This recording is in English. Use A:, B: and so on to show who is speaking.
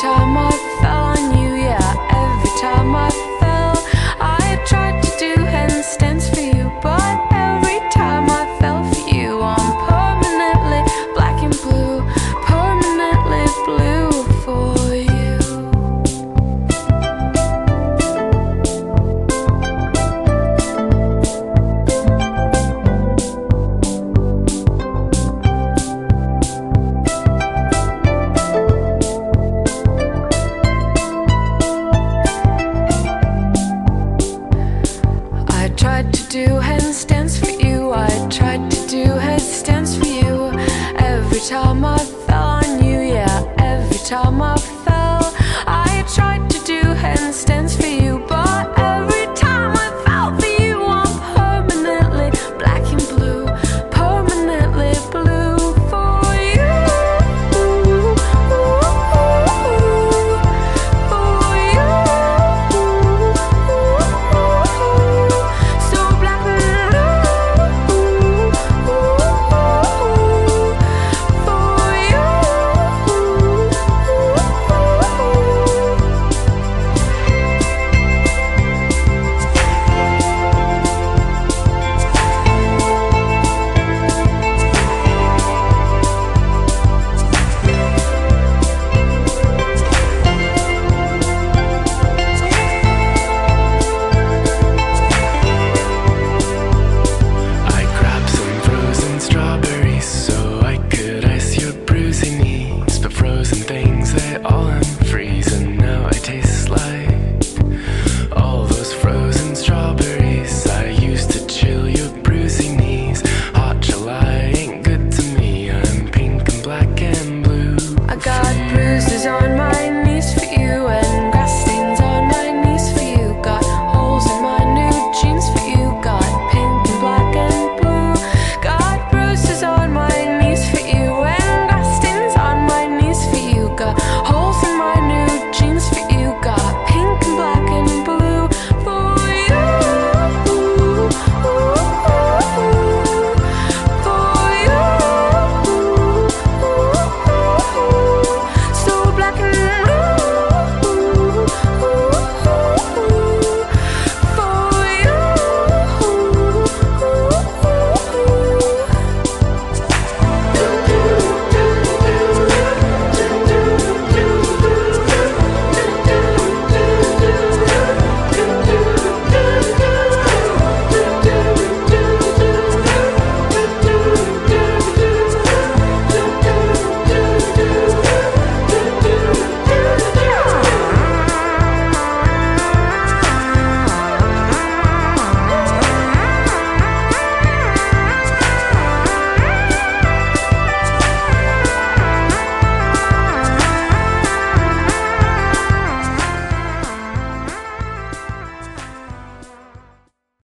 A: 沙漠 I tried to do handstands for you. I tried to do handstands for you every time I.